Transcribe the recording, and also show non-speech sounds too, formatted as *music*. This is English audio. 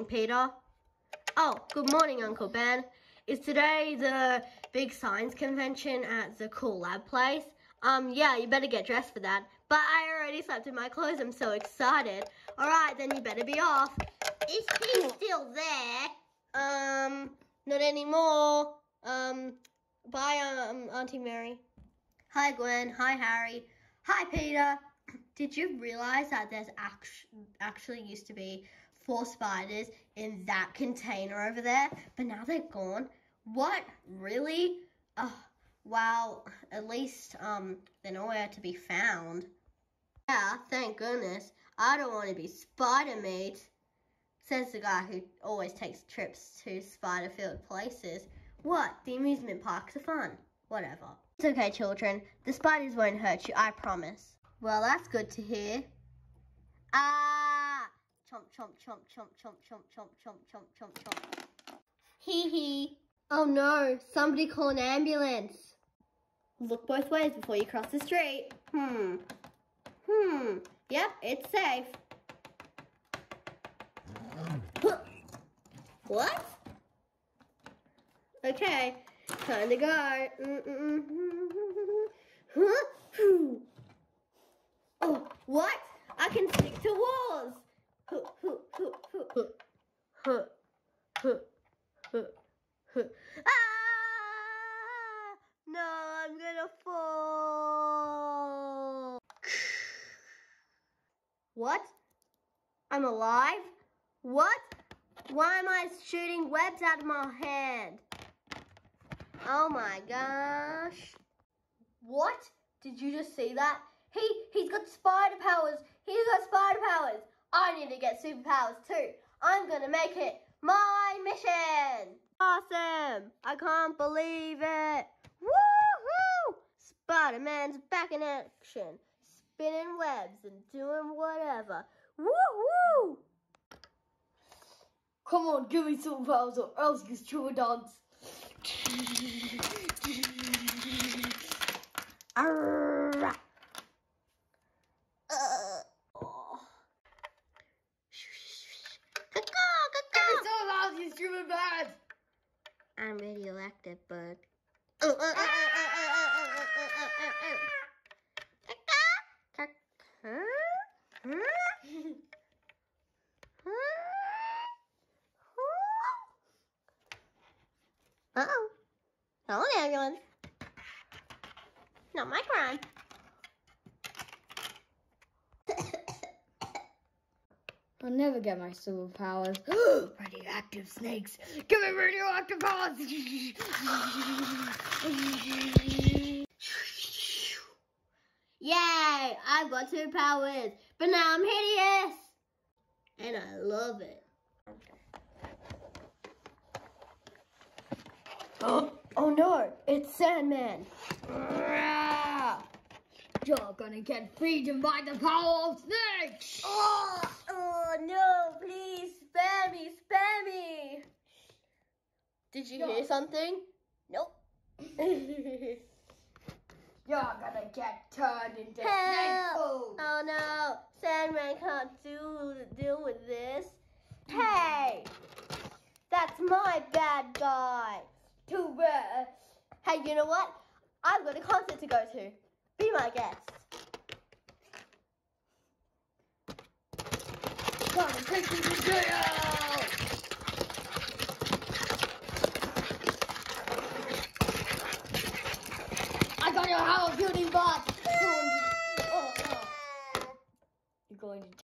Peter. Oh, good morning, Uncle Ben. Is today the big science convention at the cool lab place? Um, yeah, you better get dressed for that. But I already slept in my clothes. I'm so excited. All right, then you better be off. Is he still there? Um, not anymore. Um, bye, um, Auntie Mary. Hi, Gwen. Hi, Harry. Hi, Peter. *clears throat* Did you realize that there's act- actually used to be four spiders in that container over there, but now they're gone? What? Really? Oh, well, at least um, they're nowhere to be found. Yeah, thank goodness. I don't want to be spider meat, says the guy who always takes trips to spider-filled places. What? The amusement parks are fun. Whatever. It's okay, children. The spiders won't hurt you, I promise. Well, that's good to hear. Ah! Chomp, chomp, chomp, chomp, chomp, chomp, chomp, chomp, chomp, chomp, chomp. Hee hee. Oh no, somebody call an ambulance. Look both ways before you cross the street. Hmm. Hmm. Yep, it's safe. What? Okay, time to go. Oh, what? I can stick to walls. Ah! No, I'm gonna fall. What? I'm alive? What? Why am I shooting webs out of my hand? Oh my gosh. What? Did you just see that? He, he's got spider powers. He's got spider powers. I need to get superpowers too. I'm gonna make it my mission. Awesome. I can't believe it. Woohoo! Spider-Man's back in action. Spinning webs and doing whatever. Woohoo! Come on, give me superpowers or else you chew a dance. Arrgh. Uh, oh. Give me superpowers, you stupid bird. I'm radioactive bug. Oh, oh, oh, oh, oh, oh, oh, oh, oh, oh, oh. Huh? Huh? Uh-oh. Hello, ambulance. Not my crime. I'll never get my superpowers. *gasps* radioactive snakes. Give me radioactive powers. *laughs* Yay! I've got superpowers, but now I'm hideous! And I love it. *gasps* Oh, oh no, it's Sandman. You're gonna get freedom by the power of snakes. Oh, oh no, please spare me, spare me. Did you hear something? Nope. *laughs* You're gonna get turned into snake food. Oh no, Sandman can't do deal with this. Hey, that's my bad guy. Too bad. Hey, you know what? I've got a concert to go to. Be my guest. Gonna take you to jail. I got your Hello Beauty box. Oh, oh. You're going to. Oh, oh.